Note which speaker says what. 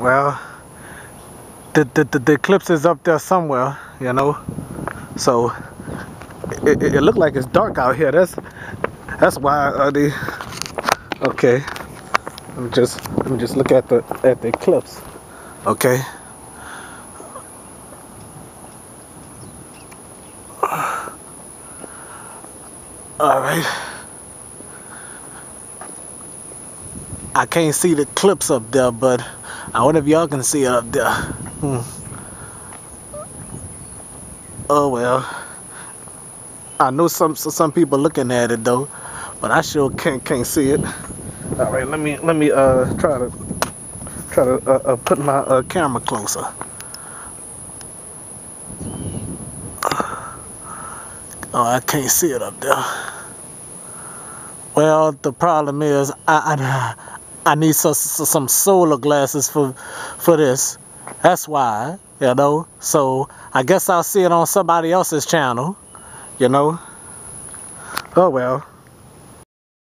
Speaker 1: Well, the, the, the, the eclipse is up there somewhere, you know. So it, it, it looked like it's dark out here. That's that's why uh, the okay. Me just me just look at the at the eclipse. Okay. All right. I can't see the clips up there, but I wonder if y'all can see it up there. Hmm. Oh well. I know some some people looking at it though, but I sure can't can't see it. All right, let me let me uh try to try to uh, uh, put my uh, camera closer. Oh, I can't see it up there. Well, the problem is I I, I need some some solar glasses for for this. That's why, you know. So I guess I'll see it on somebody else's channel, you know. Oh well.